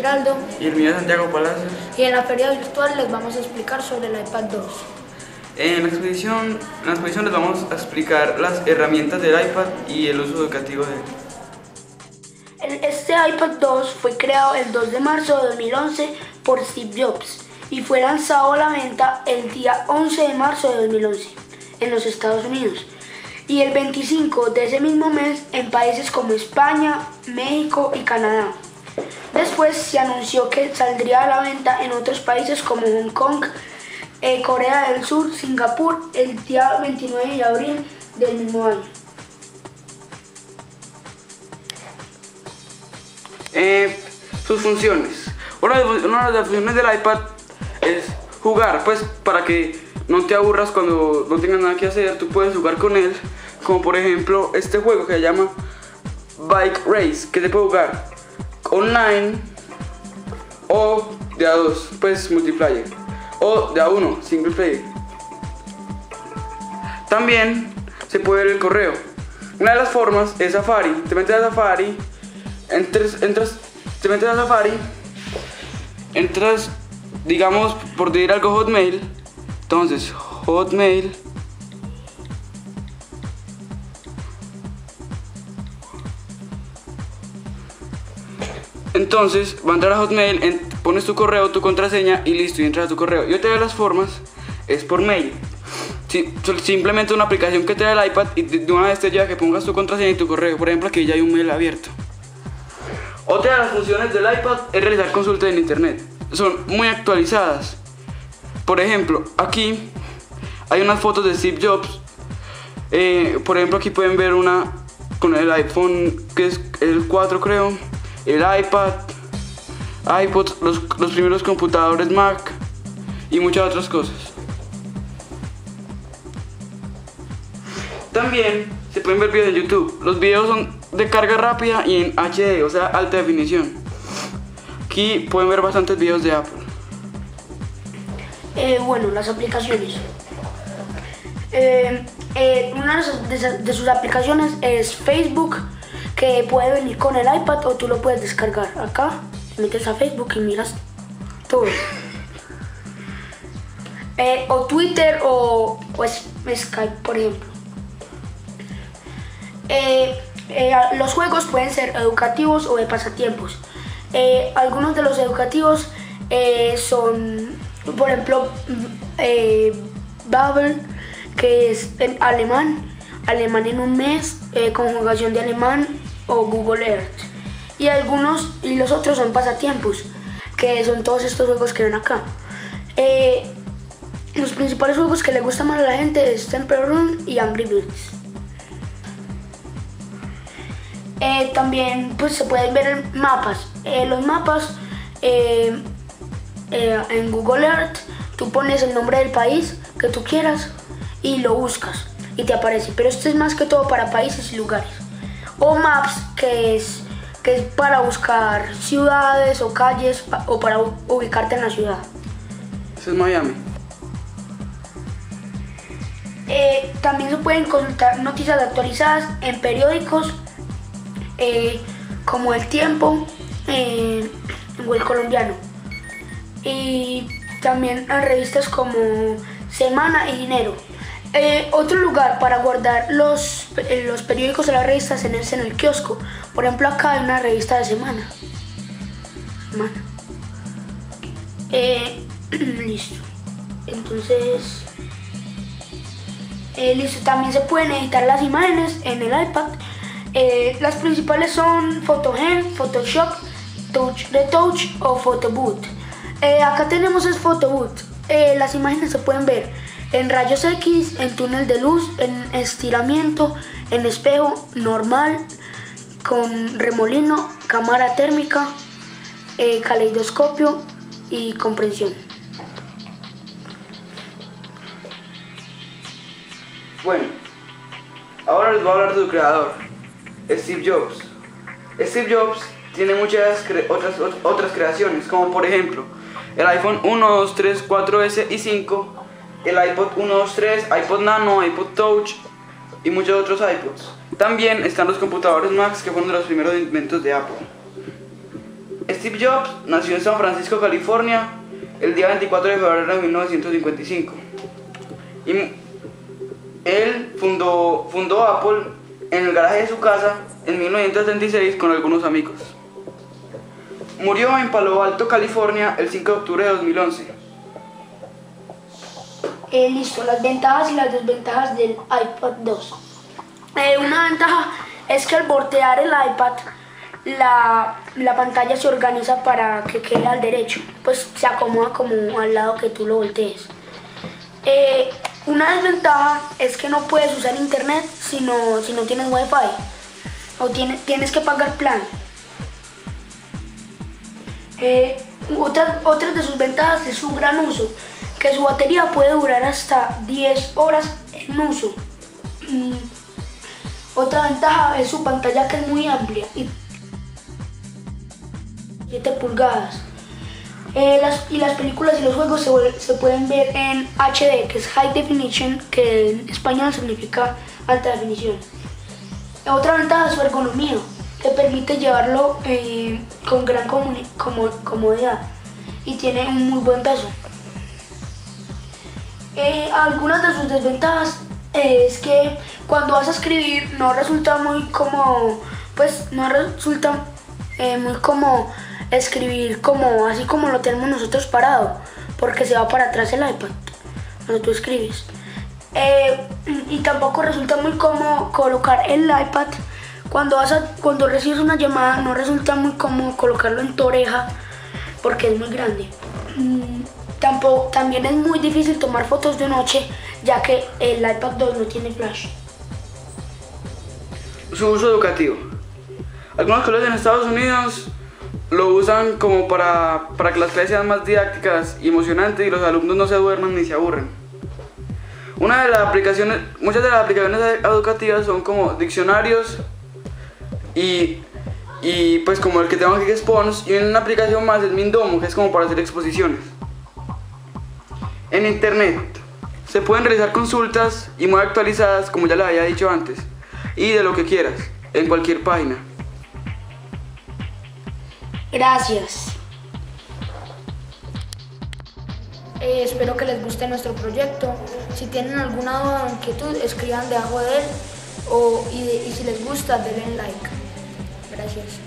Giraldo. Y el mío Santiago Palacios. Y en la feria virtual les vamos a explicar sobre el iPad 2. En la exposición, en la exposición les vamos a explicar las herramientas del iPad y el uso educativo de él. Este iPad 2 fue creado el 2 de marzo de 2011 por Steve Jobs y fue lanzado a la venta el día 11 de marzo de 2011 en los Estados Unidos y el 25 de ese mismo mes en países como España, México y Canadá. Después se anunció que saldría a la venta en otros países como Hong Kong, eh, Corea del Sur, Singapur el día 29 de abril del mismo año. Eh, sus funciones. Una de, las funciones del iPad es jugar, pues para que no te aburras cuando no tengas nada que hacer, tú puedes jugar con él, como por ejemplo este juego que se llama Bike Race, que se puede jugar online o de a dos, pues multiplayer, o de a uno, single player. También se puede ver el correo. Una de las formas es Safari. Te metes a Safari, entras, entras, te metes a Safari, entras, digamos, por decir algo Hotmail. Entonces, Hotmail. Entonces, va a entrar a Hotmail, pones tu correo, tu contraseña y listo, y entras a tu correo. Y otra de las formas es por mail. Simplemente una aplicación que te da el iPad y de de una vez te lleva que pongas tu contraseña y tu correo. Por ejemplo, aquí ya hay un mail abierto. Otra de las funciones del iPad es realizar consultas en internet. Son muy actualizadas. Por ejemplo, aquí hay unas fotos de Steve Jobs. Eh, por ejemplo, aquí pueden ver una con el iPhone, que es el 4 creo, el iPad, iPod, los, primeros computadores Mac y muchas otras cosas. También se pueden ver videos en YouTube. Los videos son de carga rápida y en HD, o sea, alta definición. Aquí pueden ver bastantes videos de Apple. Eh, bueno, las aplicaciones. Eh, eh, una de sus aplicaciones es Facebook, que puede venir con el iPad o tú lo puedes descargar. Acá te metes a Facebook y miras todo. Eh, o Twitter o, o Skype, por ejemplo. Eh, eh, los juegos pueden ser educativos o de pasatiempos. Algunos de los educativos son, por ejemplo, mm, Babel, que es en alemán, alemán en un mes, conjugación de alemán o Google Earth. Y algunos, y los otros son pasatiempos, que son todos estos juegos que ven acá. Eh, los principales juegos que le gustan más a la gente es Temple Run y Angry Birds. Eh, también pues se pueden ver mapas. Eh, los mapas eh, en Google Earth tú pones el nombre del país que tú quieras y lo buscas y te aparece. Pero esto es más que todo para países y lugares. O Maps que es, que es para buscar ciudades o calles pa- o para ubicarte en la ciudad. Eso es Miami. Eh, también se pueden consultar noticias actualizadas en periódicos eh, como El Tiempo eh, o El Colombiano. Y también en revistas como Semana y Dinero. Eh, otro lugar para guardar los, eh, los periódicos de las revistas en el, en el kiosco. Por ejemplo, acá hay una revista de Semana. Semana. Eh, listo. Entonces... Listo, también se pueden editar las imágenes en el iPad. Las principales son Photogen, Photoshop, Touch Retouch o Photoboot. Acá tenemos es Photoboot. Las imágenes se pueden ver en rayos X, en túnel de luz, en estiramiento, en espejo normal, con remolino, cámara térmica, eh, caleidoscopio y comprensión. Bueno, ahora les voy a hablar de su creador, Steve Jobs. Steve Jobs tiene muchas otras, ot- otras creaciones, como por ejemplo el iPhone 1, 2, 3, 4S y 5, el iPod 1, 2, 3, iPod Nano, iPod Touch y muchos otros iPods. También están los computadores Mac que fueron de los primeros inventos de Apple. Steve Jobs nació en San Francisco, California, el día 24 de febrero de 1955. Y él fundó, fundó Apple en el garaje de su casa en 1936 con algunos amigos. Murió en Palo Alto, California, el 5 de octubre de 2011. Eh, listo, las ventajas y las desventajas del iPad 2. Eh, una ventaja es que al voltear el iPad, la, la, pantalla se organiza para que quede al derecho, pues se acomoda como al lado que tú lo voltees. Eh, una desventaja es que no puedes usar internet si no, si no tienes wifi o tienes, tienes que pagar plan. Eh, otra, otra de sus ventajas es su gran uso, que su batería puede durar hasta 10 horas en uso. Mm, otra ventaja es su pantalla que es muy amplia y 7 pulgadas. Eh, las, y las películas y los juegos se, pueden ver en HD, que es High Definition, que en español significa alta definición. Otra ventaja es su ergonomía, que permite llevarlo eh, con gran comodidad y tiene un muy buen peso. Eh, algunas de sus desventajas es que cuando vas a escribir no resulta muy como, pues no resulta eh, muy como escribir como así como lo tenemos nosotros parado, porque se va para atrás el iPad cuando tú escribes. y tampoco resulta muy cómodo colocar el iPad cuando, vas a, cuando recibes una llamada no resulta muy cómodo colocarlo en tu oreja porque es muy grande. Mm, tampoco, también es muy difícil tomar fotos de noche ya que el iPad 2 no tiene flash. Su uso educativo. Algunos colegios en Estados Unidos lo usan como para, para que las clases sean más didácticas y emocionantes y los alumnos no se duerman ni se aburren. Una de las aplicaciones, muchas de las aplicaciones educativas son como diccionarios, y, y pues como el que tengo aquí es Spons y una aplicación más es Mindomo que es como para hacer exposiciones. En internet se pueden realizar consultas y muy actualizadas como ya les había dicho antes y de lo que quieras en cualquier página. Gracias. Eh, espero que les guste nuestro proyecto. Si tienen alguna duda o inquietud, escriban debajo de él o, y, y si les gusta, denle like. Gracias.